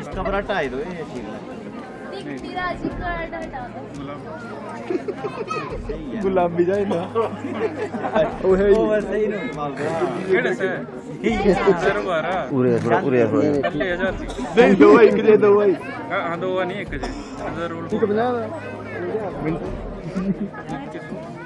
इसका ये जाए ना। ओ वैसे ही ना। केड़े से सर बारा थोड़ा थोड़ा पहले हज़ार दो। भाई दो भाई। हाँ दो नहीं एक ठीक बना। मिनट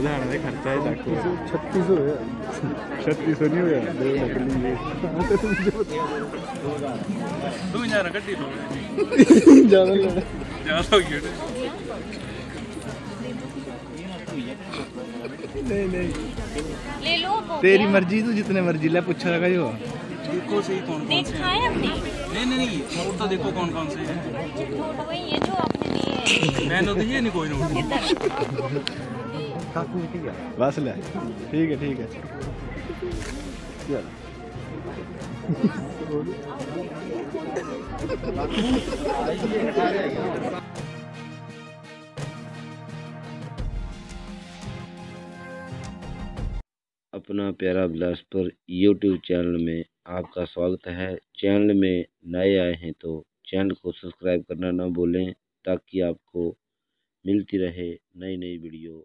ಉದಾಹರಣೆ ಖರ್ಚಾಯ್ತು ಆಗ್ತದೆ ಛತ್ತೀಸು ಛತ್ತೀಸು ನೀವು ಜಾರ ಕಟ್ಟಿ ಜಾರ ಹೋಗಿ नहीं नहीं। ले लो तेरी मर्ज़ी तू जितने मर्ज़ी ले पूछा लगा जो देखो सही कौन कौन से हैं। नहीं नहीं नहीं नोट तो देखो कौन कौन से हैं। नोट वही ये जो आपने लिए मैंने तो ये नहीं कोई नोट। बस ले। ठीक है ठीक है। अपना प्यारा बिलासपुर यूट्यूब चैनल में आपका स्वागत है। चैनल में नए आए हैं तो चैनल को सब्सक्राइब करना ना भूलें ताकि आपको मिलती रहे नई नई वीडियो